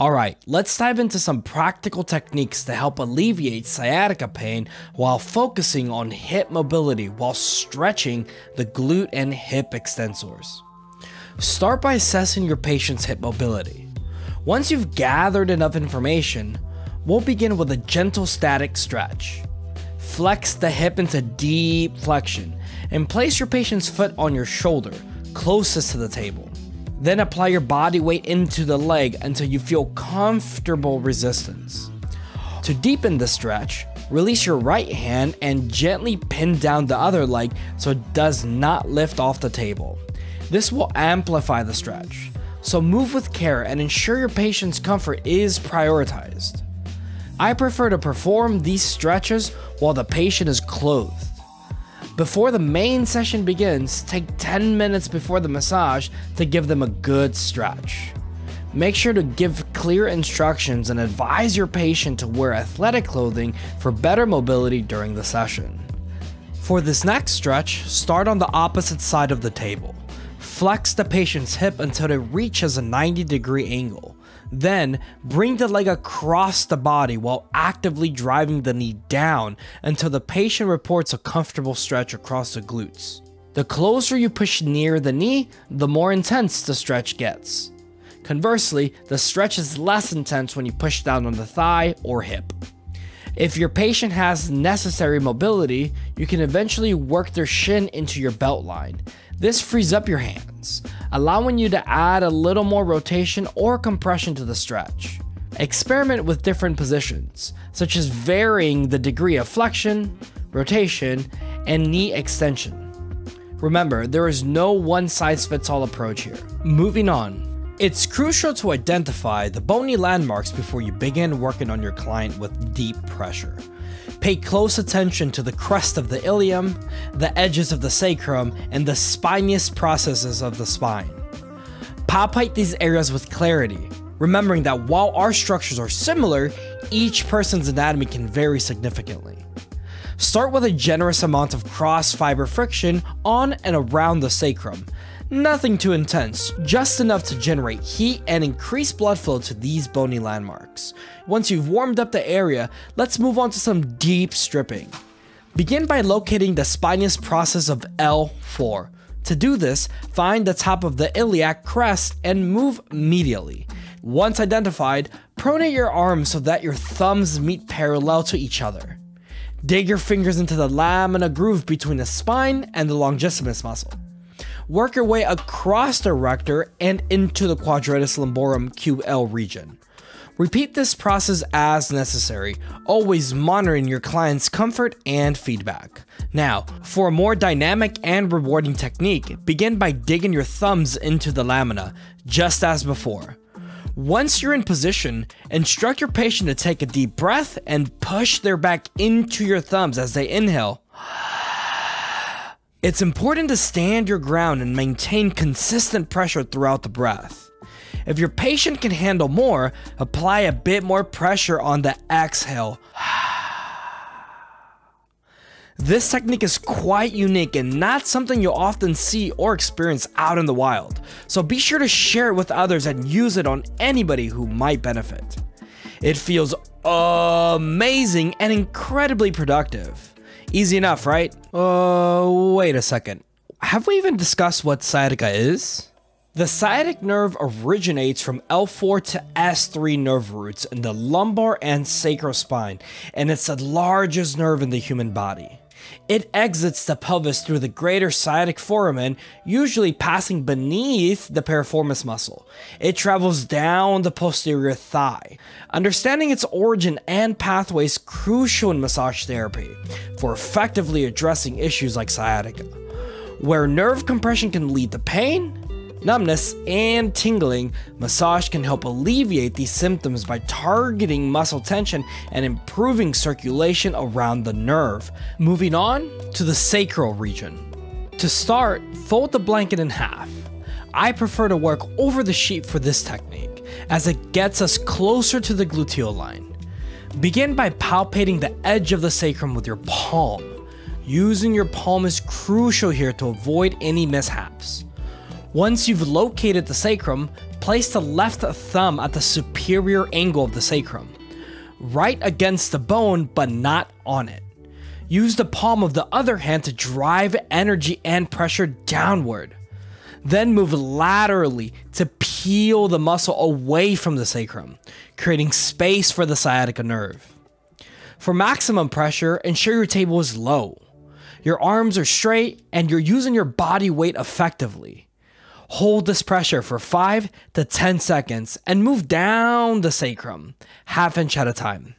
Alright, let's dive into some practical techniques to help alleviate sciatica pain while focusing on hip mobility while stretching the glute and hip extensors. Start by assessing your patient's hip mobility. Once you've gathered enough information, we'll begin with a gentle static stretch. Flex the hip into deep flexion and place your patient's foot on your shoulder, closest to the table. Then apply your body weight into the leg until you feel comfortable resistance. To deepen the stretch, release your right hand and gently pin down the other leg so it does not lift off the table. This will amplify the stretch, so move with care and ensure your patient's comfort is prioritized. I prefer to perform these stretches while the patient is clothed. Before the main session begins, take 10 minutes before the massage to give them a good stretch. Make sure to give clear instructions and advise your patient to wear athletic clothing for better mobility during the session. For this next stretch, start on the opposite side of the table. Flex the patient's hip until it reaches a 90 degree angle. Then, bring the leg across the body while actively driving the knee down until the patient reports a comfortable stretch across the glutes. The closer you push near the knee, the more intense the stretch gets. Conversely, the stretch is less intense when you push down on the thigh or hip. If your patient has necessary mobility, you can eventually work their shin into your belt line. This frees up your hands, allowing you to add a little more rotation or compression to the stretch. Experiment with different positions, such as varying the degree of flexion, rotation, and knee extension. Remember, there is no one size fits all approach here. Moving on, it's crucial to identify the bony landmarks before you begin working on your client with deep pressure. Pay close attention to the crest of the ilium, the edges of the sacrum, and the spinous processes of the spine. Palpate these areas with clarity, remembering that while our structures are similar, each person's anatomy can vary significantly. Start with a generous amount of cross fiber friction on and around the sacrum, Nothing too intense, just enough to generate heat and increase blood flow to these bony landmarks. Once you've warmed up the area, let's move on to some deep stripping. Begin by locating the spinous process of L4. To do this, find the top of the iliac crest and move medially. Once identified, pronate your arms so that your thumbs meet parallel to each other. Dig your fingers into the lamina groove between the spine and the longissimus muscle work your way across the erector and into the quadratus lumborum QL region. Repeat this process as necessary, always monitoring your client's comfort and feedback. Now, for a more dynamic and rewarding technique, begin by digging your thumbs into the lamina, just as before. Once you're in position, instruct your patient to take a deep breath and push their back into your thumbs as they inhale. It's important to stand your ground and maintain consistent pressure throughout the breath. If your patient can handle more, apply a bit more pressure on the exhale. This technique is quite unique and not something you'll often see or experience out in the wild, so be sure to share it with others and use it on anybody who might benefit. It feels amazing and incredibly productive. Easy enough, right? Uh, wait a second. Have we even discussed what sciatica is? The sciatic nerve originates from L4 to S3 nerve roots in the lumbar and sacral spine, and it's the largest nerve in the human body. It exits the pelvis through the greater sciatic foramen, usually passing beneath the piriformis muscle. It travels down the posterior thigh. Understanding its origin and pathway is crucial in massage therapy for effectively addressing issues like sciatica. Where nerve compression can lead to pain, numbness, and tingling, massage can help alleviate these symptoms by targeting muscle tension and improving circulation around the nerve. Moving on to the sacral region. To start, fold the blanket in half. I prefer to work over the sheet for this technique, as it gets us closer to the gluteal line. Begin by palpating the edge of the sacrum with your palm. Using your palm is crucial here to avoid any mishaps. Once you've located the sacrum, place the left thumb at the superior angle of the sacrum, right against the bone but not on it. Use the palm of the other hand to drive energy and pressure downward. Then move laterally to peel the muscle away from the sacrum, creating space for the sciatica nerve. For maximum pressure, ensure your table is low. Your arms are straight and you're using your body weight effectively. Hold this pressure for 5 to 10 seconds and move down the sacrum, half inch at a time.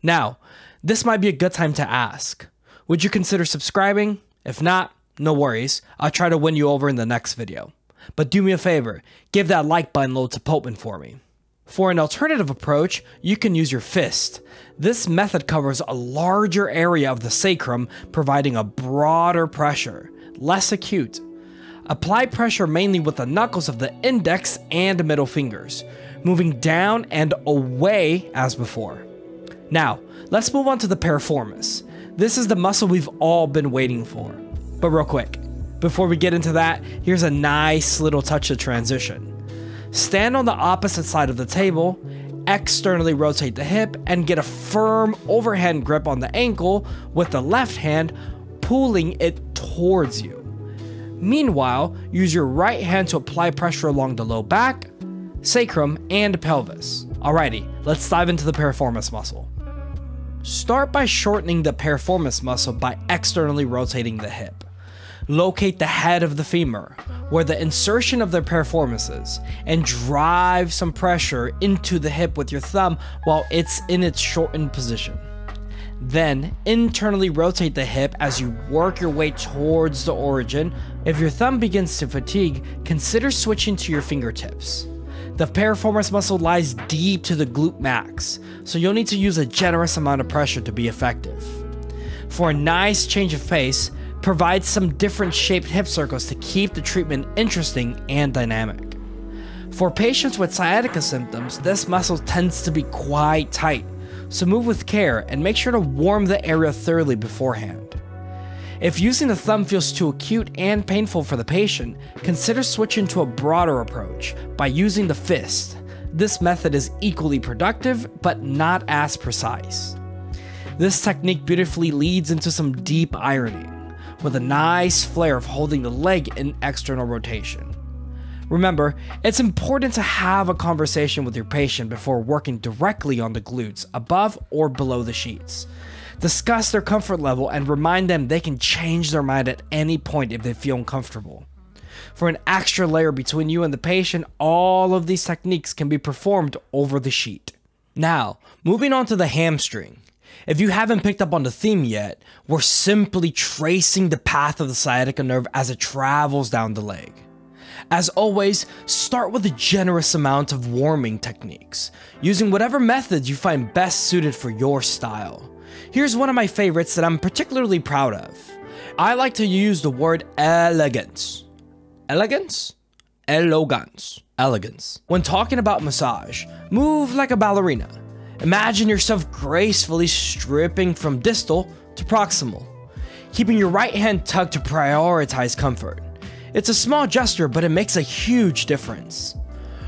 Now, this might be a good time to ask Would you consider subscribing? If not, no worries, I'll try to win you over in the next video. But do me a favor, give that like button low to Popeman for me. For an alternative approach, you can use your fist. This method covers a larger area of the sacrum, providing a broader pressure, less acute, Apply pressure mainly with the knuckles of the index and middle fingers, moving down and away as before. Now, let's move on to the piriformis. This is the muscle we've all been waiting for. But real quick, before we get into that, here's a nice little touch of transition. Stand on the opposite side of the table, externally rotate the hip, and get a firm overhand grip on the ankle with the left hand pulling it towards you. Meanwhile, use your right hand to apply pressure along the low back, sacrum, and pelvis. Alrighty, let's dive into the piriformis muscle. Start by shortening the piriformis muscle by externally rotating the hip. Locate the head of the femur, where the insertion of the piriformis is, and drive some pressure into the hip with your thumb while it's in its shortened position. Then internally rotate the hip as you work your way towards the origin. If your thumb begins to fatigue, consider switching to your fingertips. The piriformis muscle lies deep to the glute max, so you'll need to use a generous amount of pressure to be effective. For a nice change of pace, provide some different shaped hip circles to keep the treatment interesting and dynamic. For patients with sciatica symptoms, this muscle tends to be quite tight, so move with care and make sure to warm the area thoroughly beforehand. If using the thumb feels too acute and painful for the patient, consider switching to a broader approach by using the fist. This method is equally productive, but not as precise. This technique beautifully leads into some deep ironing, with a nice flair of holding the leg in external rotation. Remember, it's important to have a conversation with your patient before working directly on the glutes above or below the sheets. Discuss their comfort level and remind them they can change their mind at any point if they feel uncomfortable. For an extra layer between you and the patient, all of these techniques can be performed over the sheet. Now, moving on to the hamstring. If you haven't picked up on the theme yet, we're simply tracing the path of the sciatica nerve as it travels down the leg. As always, start with a generous amount of warming techniques, using whatever methods you find best suited for your style. Here's one of my favorites that I'm particularly proud of. I like to use the word elegance. Elegance? Elegance. Elegance. When talking about massage, move like a ballerina. Imagine yourself gracefully stripping from distal to proximal, keeping your right hand tucked to prioritize comfort. It's a small gesture, but it makes a huge difference.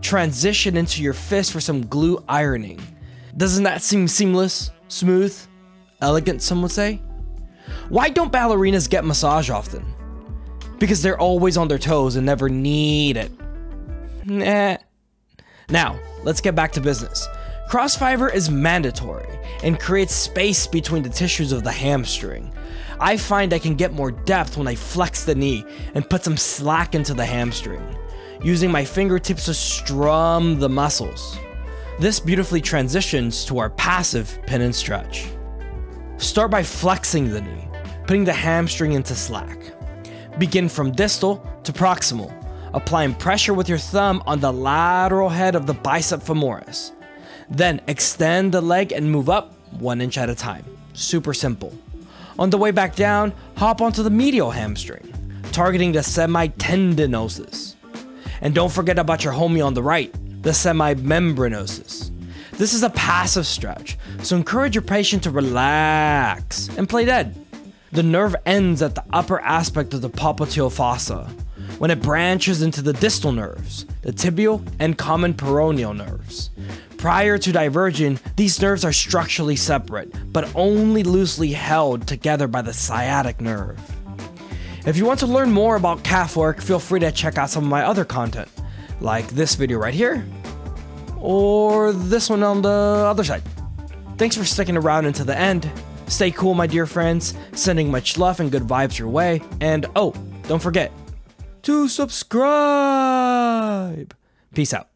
Transition into your fist for some glute ironing. Doesn't that seem seamless, smooth, elegant, some would say? Why don't ballerinas get massage often? Because they're always on their toes and never need it. Nah. Now, let's get back to business. Crossfiber is mandatory and creates space between the tissues of the hamstring, I find I can get more depth when I flex the knee and put some slack into the hamstring, using my fingertips to strum the muscles. This beautifully transitions to our passive pin and stretch. Start by flexing the knee, putting the hamstring into slack. Begin from distal to proximal, applying pressure with your thumb on the lateral head of the bicep femoris. Then extend the leg and move up one inch at a time. Super simple. On the way back down, hop onto the medial hamstring, targeting the semitendinosus. And don't forget about your homie on the right, the semimembranosus. This is a passive stretch, so encourage your patient to relax and play dead. The nerve ends at the upper aspect of the popliteal fossa. when it branches into the distal nerves, the tibial and common peroneal nerves. Prior to diverging, these nerves are structurally separate, but only loosely held together by the sciatic nerve. If you want to learn more about calf work, feel free to check out some of my other content, like this video right here, or this one on the other side. Thanks for sticking around until the end. Stay cool, my dear friends, sending much love and good vibes your way, and oh, don't forget to subscribe. Peace out.